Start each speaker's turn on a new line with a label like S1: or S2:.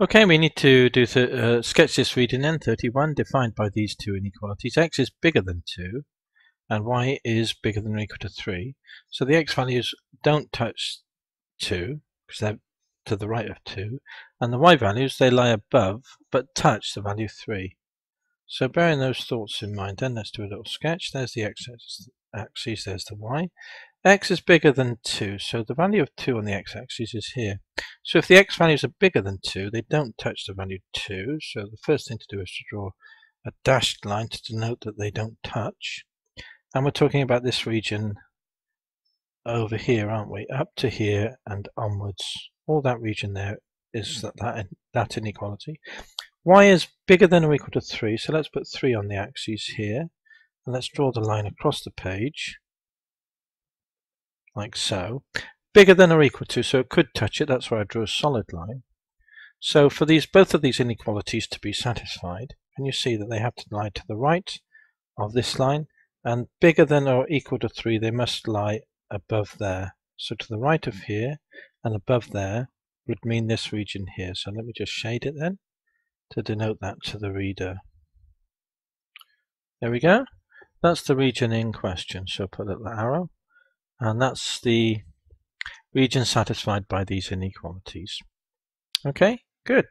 S1: Okay, we need to do uh, sketch this region N31 defined by these two inequalities. x is bigger than 2 and y is bigger than or equal to 3. So the x values don't touch 2 because they're to the right of 2 and the y values they lie above but touch the value 3. So bearing those thoughts in mind then let's do a little sketch. There's the x axis, there's the y x is bigger than 2, so the value of 2 on the x-axis is here. So if the x values are bigger than 2, they don't touch the value 2, so the first thing to do is to draw a dashed line to denote that they don't touch. And we're talking about this region over here, aren't we? Up to here and onwards. All that region there is that, that, that inequality. y is bigger than or equal to 3, so let's put 3 on the axis here. And let's draw the line across the page like so, bigger than or equal to, so it could touch it, that's why I drew a solid line. So for these both of these inequalities to be satisfied, and you see that they have to lie to the right of this line, and bigger than or equal to 3, they must lie above there. So to the right of here and above there would mean this region here. So let me just shade it then to denote that to the reader. There we go. That's the region in question. So I'll put a little arrow and that's the region satisfied by these inequalities. Okay, good.